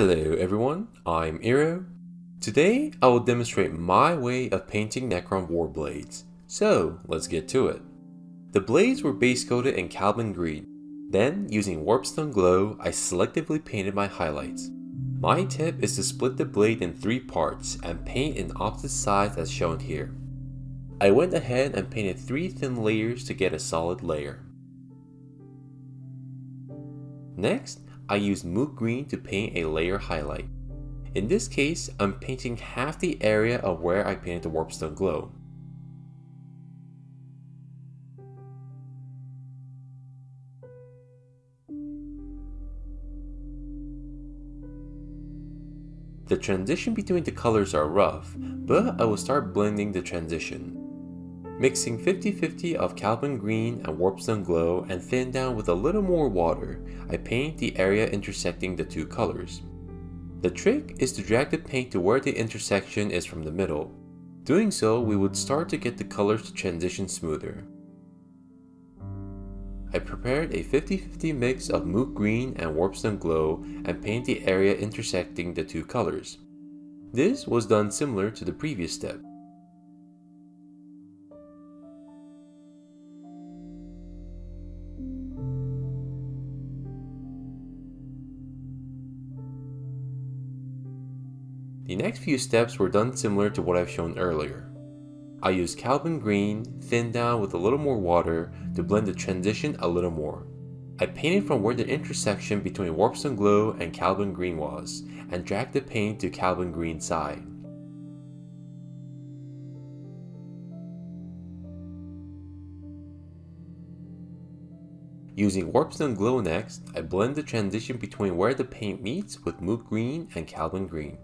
Hello everyone, I'm Iro. Today I will demonstrate my way of painting Necron Warblades. So let's get to it. The blades were base coated in Caliban Green. Then, using Warpstone Glow, I selectively painted my highlights. My tip is to split the blade in three parts and paint in opposite sides as shown here. I went ahead and painted three thin layers to get a solid layer. Next, I use Moot Green to paint a layer highlight. In this case, I'm painting half the area of where I painted the Warpstone Glow. The transition between the colors are rough, but I will start blending the transition. Mixing 50-50 of Caliban Green and Warpstone Glow and thin down with a little more water, I paint the area intersecting the two colors. The trick is to drag the paint to where the intersection is from the middle. Doing so, we would start to get the colors to transition smoother. I prepared a 50-50 mix of Moot Green and Warpstone Glow and paint the area intersecting the two colors. This was done similar to the previous step. The next few steps were done similar to what I've shown earlier. I used Caliban Green, thinned down with a little more water to blend the transition a little more. I painted from where the intersection between Warpstone Glow and Caliban Green was, and dragged the paint to Caliban Green's side. Using Warpstone Glow next, I blend the transition between where the paint meets with Moot Green and Caliban Green.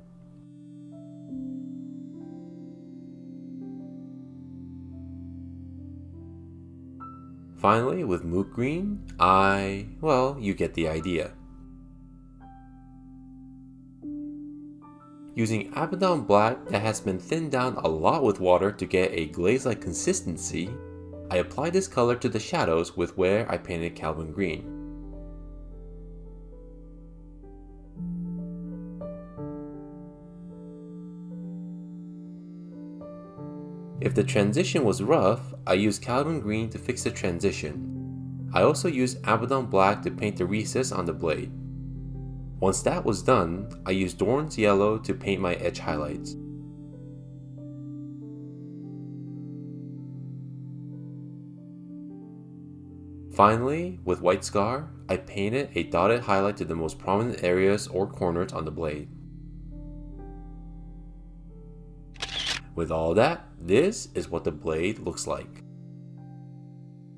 Finally, with Moot Green, I, well, you get the idea. Using Abaddon Black that has been thinned down a lot with water to get a glaze-like consistency, I apply this color to the shadows with where I painted Caliban Green. If the transition was rough, I used Caliban Green to fix the transition. I also used Abaddon Black to paint the recess on the blade. Once that was done, I used Dorn's Yellow to paint my edge highlights. Finally, with White Scar, I painted a dotted highlight to the most prominent areas or corners on the blade. With all that, this is what the blade looks like.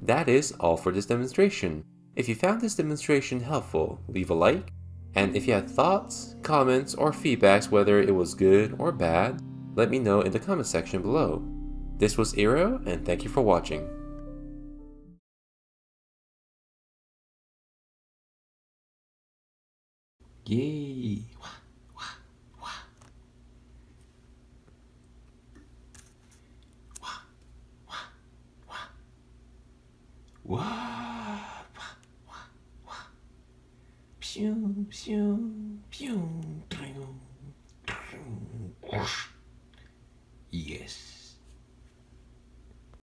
That is all for this demonstration. If you found this demonstration helpful, leave a like, and if you had thoughts, comments, or feedbacks whether it was good or bad, let me know in the comment section below. This was Iro, and thank you for watching. Yay! 와, 와, 와, 와. 퓨, 퓨, 퓨.